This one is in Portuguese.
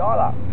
Olha lá.